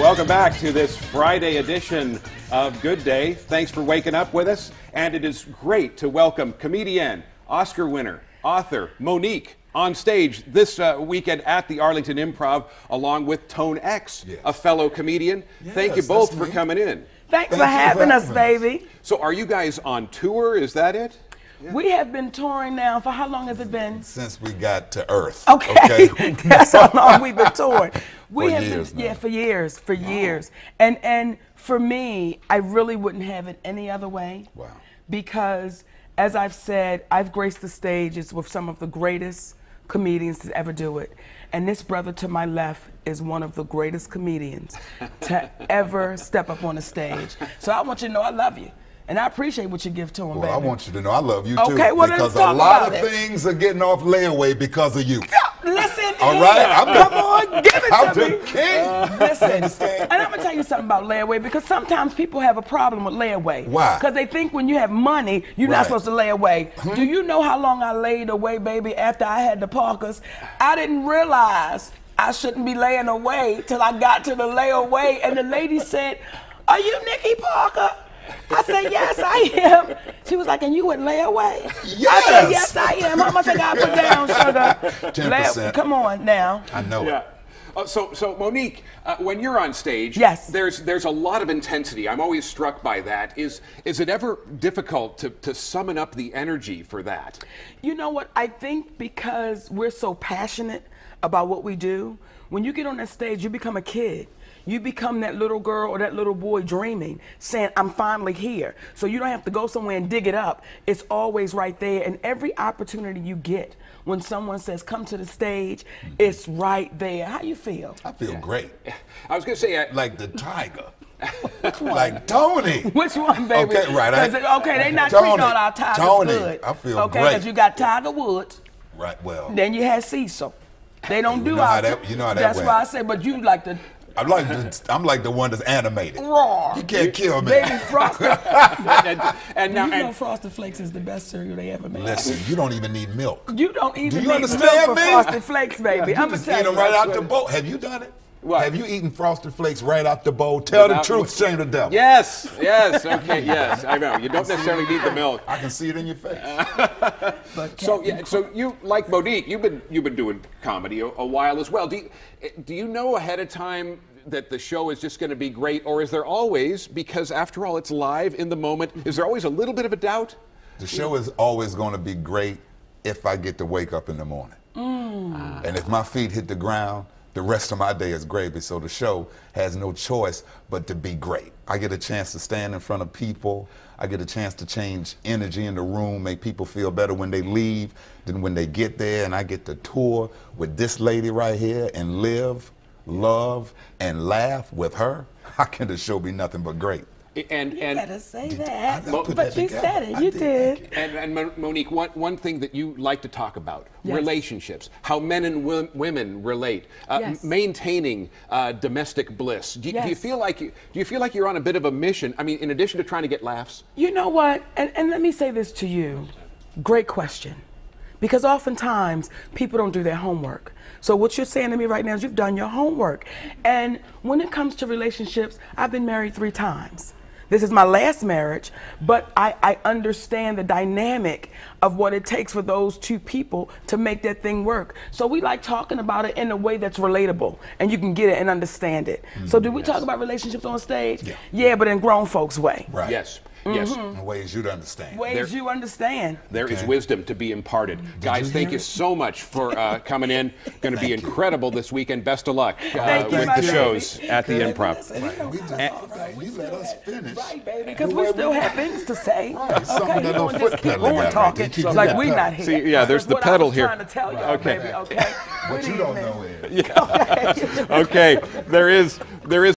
welcome back to this Friday edition of Good Day. Thanks for waking up with us. And it is great to welcome comedian, Oscar winner, author Mo'Nique on stage this uh, weekend at the Arlington Improv, along with Tone X, Yes. a fellow comedian. Thank you both for me. coming in. Thanks Thank for for having us, having us. baby. So, are you guys on tour? Is that it? We have been touring now for how long has it been? Since we got to Earth. Okay, that's how long we've been touring. We For have years been, yeah, for years, for years. And and for me, I really wouldn't have it any other way. Wow. Because as I've said, I've graced the stages with some of the greatest comedians to ever do it. And this brother to my left is one of the greatest comedians to ever step up on a stage. So I want you to know I love you. And I appreciate what you give to him, Well, baby. I want you to know I love you too. Okay, well, because a lot of it. things are getting off layaway because of you. Listen, All right, I'm the- come on, give it I'm to the me. king. Listen, and I'm gonna tell you something about layaway because sometimes people have a problem with layaway. Why? Because they think when you have money, you're Right. not supposed to lay away. Hmm? Do you know how long I laid away, baby, after I had the Parkers? I didn't realize I shouldn't be laying away till I got to the layaway, and the lady said, "Are you Nikki Parker?" I said, yes, I am. She was like, and you wouldn't lay away? I said, Yes. yes, I am. How much I got to put down, sugar? 10%. Lay- Come on now. I know Yeah. it. Uh, so, so Mo'Nique, uh, when you're on stage, Yes. there's there's a lot of intensity. I'm always struck by that. Is is it ever difficult to, to summon up the energy for that? You know what? I think because we're so passionate about what we do, when you get on that stage, you become a kid. You become that little girl or that little boy dreaming, saying, I'm finally here. So you don't have to go somewhere and dig it up. It's always right there. And every opportunity you get when someone says, come to the stage, it's right there. How you feel? I feel great. I was going to say, uh, Like the tiger. like Tony. Which one, baby? Okay, right, I- okay, they not Tony, treating all our tigers Tony, good. I feel okay, great. because you got Tiger Woods. Right, well. Then you had Cecil. They don't You do know our. how that- you know how that That's went. why I say, but you like the I'm like the, I'm like the one that's animated. raw. You can't kill me. Baby Frosted. and, and now, you know and, Frosted Flakes is the best cereal they ever made. Listen, you don't even need milk. You don't even Do you need understand milk for me? Frosted Flakes, baby. You I'm gonna just tell eat you. them right out the bowl. Have you done it? What? Have you eaten Frosted Flakes right out the bowl? Tell Without- the truth, shame the devil. yes, yes, okay, yes, I know. You don't necessarily need the milk. I can see it in your face. So yeah, so you like Mo'Nique, you've been you've been doing comedy a, a while as well. Do you, do you know ahead of time that the show is just going to be great, or is there always because after all it's live in the moment? Is there always a little bit of a doubt? The show is always going to be great if I get to wake up in the morning. Mm. And if my feet hit the ground, the rest of my day is gravy. So the show has no choice but to be great. I get a chance to stand in front of people. I get a chance to change energy in the room, make people feel better when they leave than when they get there. And I get to tour with this lady right here and live, love, and laugh with her. How can the show be nothing but great? And You and better say that. I put But that you together. said it. I You did. did. And, and Mo'Nique, one, one thing that you like to talk about Yes. relationships, how men and wo- women relate, uh, Yes. maintaining uh, domestic bliss. Do, you- do you feel like you, do you feel like you're on a bit of a mission? I mean, in addition to trying to get laughs. You know what? And, and let me say this to you. Great question. Because oftentimes people don't do their homework. So what you're saying to me right now is you've done your homework. And when it comes to relationships, I've been married three times. This is my last marriage, but I, I understand the dynamic of what it takes for those two people to make that thing work. So we like talking about it in a way that's relatable and you can get it and understand it. so mm-hmm. do we talk about relationships on stage? Yeah. yeah, but in grown folks' way. Right. Yes, yes. In ways you'd understand. Ways There- you understand. There is Okay. wisdom to be imparted. Guys, you thank hear you so much for uh, coming in. Going to be Thank you. incredible this weekend. Best of luck uh, Thank you, with my the baby. shows at the Improv. Listen, you know, We just, all right, we we let us have- finish. Right, baby, because we still have things to say. Right, some of okay, that you little don't foot just keep pedal on got talking right there. Keep like that we pedal. not here. See, yeah, there's That's the what pedal I was here. trying to tell y'all, Okay. baby. Okay. What you don't know is. Okay, there is there is